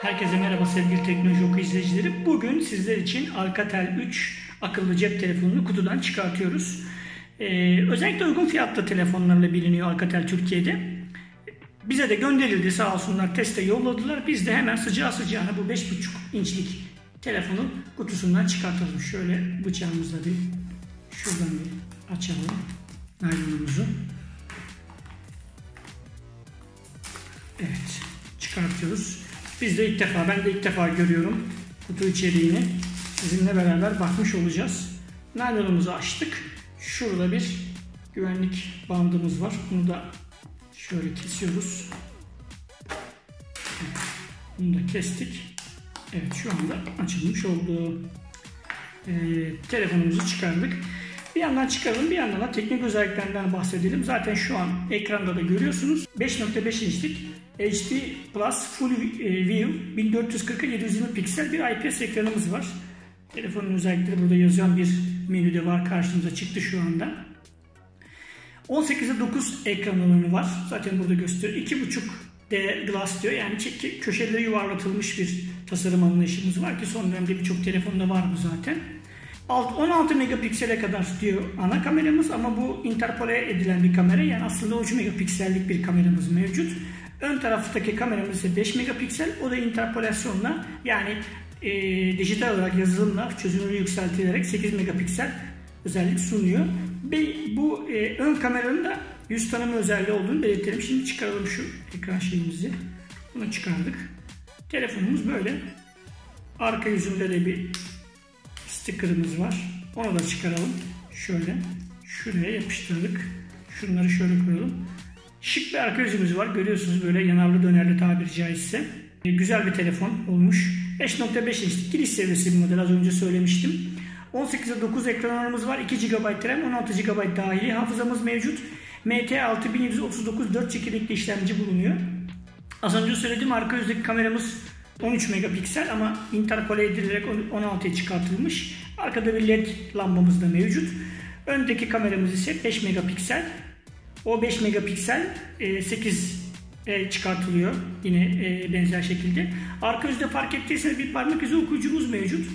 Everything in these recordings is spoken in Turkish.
Herkese merhaba sevgili teknoloji oku izleyicileri. Bugün sizler için Alcatel 3 akıllı cep telefonunu kutudan çıkartıyoruz. Ee, özellikle uygun fiyatlı telefonlarla biliniyor Alcatel Türkiye'de. Bize de gönderildi sağ olsunlar teste yolladılar. Biz de hemen sıcağı sıcağına bu 5.5 inçlik telefonu kutusundan çıkartalım. Şöyle bıçağımızla bir şuradan bir açalım naylonumuzu. Evet çıkartıyoruz. Biz de ilk defa, ben de ilk defa görüyorum kutu içeriğini. Sizinle beraber bakmış olacağız. Naylonumuzu açtık. Şurada bir güvenlik bandımız var. Bunu da şöyle kesiyoruz. Bunu da kestik. Evet şu anda açılmış oldu. Ee, telefonumuzu çıkardık. Bir yandan çıkaralım bir yandan da teknik özelliklerinden bahsedelim. Zaten şu an ekranda da görüyorsunuz. 5.5 inçlik HD Plus Full View 1440 720 piksel bir IPS ekranımız var. Telefonun özellikleri burada yazan bir menüde var karşımıza çıktı şu anda. 18'e 9 ekran alanı var. Zaten burada gösteriyor. 2.5 D glass diyor. Yani köşeleri yuvarlatılmış bir tasarım anlayışımız var ki son dönemde birçok telefonda var bu zaten. 16 megapiksele kadar diyor ana kameramız ama bu interpole edilen bir kamera. Yani aslında 13 megapiksellik bir kameramız mevcut. Ön taraftaki kameramız ise 5 megapiksel. O da interpolasyonla yani e, dijital olarak yazılımla çözünürlüğü yükseltilerek 8 megapiksel özellik sunuyor. Ve bu e, ön kameranın da yüz tanıma özelliği olduğunu belirtelim. Şimdi çıkaralım şu ekran şeyimizi. Bunu çıkardık. Telefonumuz böyle. Arka yüzünde de bir sticker'ımız var. Onu da çıkaralım. Şöyle şuraya yapıştırdık. Şunları şöyle koyalım. Şık bir arka yüzümüz var. Görüyorsunuz böyle yanarlı dönerli tabiri caizse. E, güzel bir telefon olmuş. 5.5 inçlik giriş seviyesi bir model az önce söylemiştim. 18'e 9 ekranlarımız var. 2 GB RAM, 16 GB dahili hafızamız mevcut. MT6739 4 çekirdekli işlemci bulunuyor. Az önce söylediğim arka yüzdeki kameramız 13 megapiksel ama interpole edilerek 16'ya çıkartılmış. Arkada bir led lambamız da mevcut. Öndeki kameramız ise 5 megapiksel. O 5 megapiksel 8 e, çıkartılıyor yine e, benzer şekilde. Arka yüzde fark ettiyseniz bir parmak izi okuyucumuz mevcut.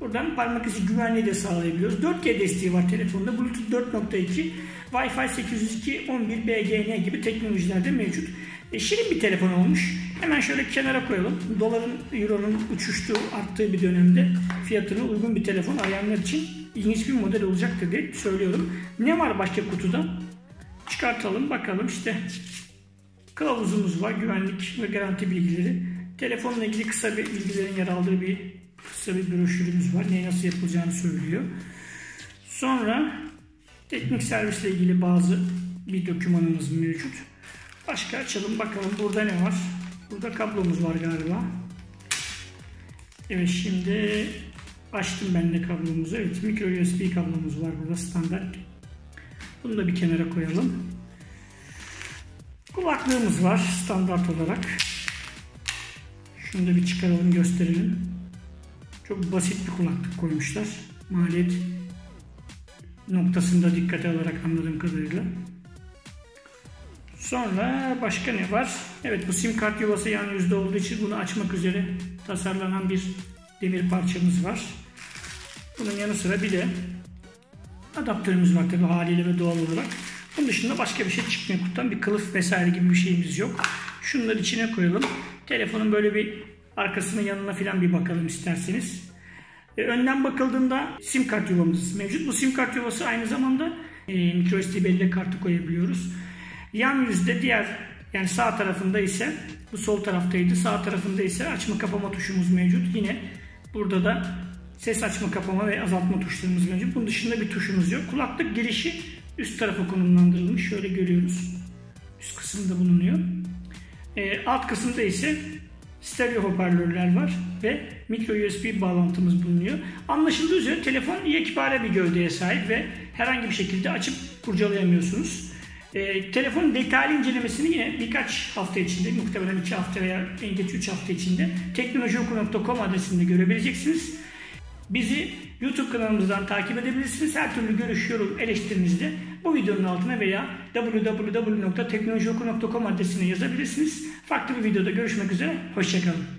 Buradan parmak izi güvenliği de sağlayabiliyoruz. 4G desteği var telefonda. Bluetooth 4.2, Wi-Fi 802, 11 BGN gibi teknolojiler de mevcut. E, şirin bir telefon olmuş. Hemen şöyle kenara koyalım. Doların, euronun uçuştuğu, arttığı bir dönemde fiyatına uygun bir telefon arayanlar için ilginç bir model olacaktır diye söylüyorum. Ne var başka kutuda? Çıkartalım bakalım işte kılavuzumuz var. Güvenlik ve garanti bilgileri. Telefonla ilgili kısa bir bilgilerin yer aldığı bir kısa bir broşürümüz var. Ne nasıl yapılacağını söylüyor. Sonra teknik servisle ilgili bazı bir dokümanımız mevcut. Başka açalım bakalım burada ne var. Burada kablomuz var galiba. Evet şimdi açtım ben de kablomuzu. Evet micro USB kablomuz var burada standart. Bunu da bir kenara koyalım. Kulaklığımız var standart olarak. Şunu da bir çıkaralım gösterelim. Çok basit bir kulaklık koymuşlar. Maliyet noktasında dikkate alarak anladığım kadarıyla. Sonra başka ne var? Evet bu sim kart yuvası yan yüzde olduğu için bunu açmak üzere tasarlanan bir demir parçamız var. Bunun yanı sıra bir de adaptörümüz var tabi haliyle ve doğal olarak. Bunun dışında başka bir şey çıkmıyor kutudan. Bir kılıf vesaire gibi bir şeyimiz yok. Şunları içine koyalım. Telefonun böyle bir arkasının yanına falan bir bakalım isterseniz. E, önden bakıldığında sim kart yuvamız mevcut. Bu sim kart yuvası aynı zamanda e, microSD bellek kartı koyabiliyoruz. Yan yüzde diğer yani sağ tarafında ise bu sol taraftaydı. Sağ tarafında ise açma kapama tuşumuz mevcut. Yine burada da ses açma kapama ve azaltma tuşlarımız mevcut. Bunun dışında bir tuşumuz yok. Kulaklık girişi üst tarafa konumlandırılmış. Şöyle görüyoruz. Üst kısımda bulunuyor. E, alt kısımda ise stereo hoparlörler var ve micro USB bağlantımız bulunuyor. Anlaşıldığı üzere telefon yekpare bir gövdeye sahip ve herhangi bir şekilde açıp kurcalayamıyorsunuz. E, telefonun detaylı incelemesini yine birkaç hafta içinde, muhtemelen 2 hafta veya en geç 3 hafta içinde teknolojioku.com adresinde görebileceksiniz. Bizi YouTube kanalımızdan takip edebilirsiniz. Her türlü görüş, yorum, eleştirinizi de bu videonun altına veya www.teknolojioku.com adresine yazabilirsiniz. Farklı bir videoda görüşmek üzere. Hoşçakalın.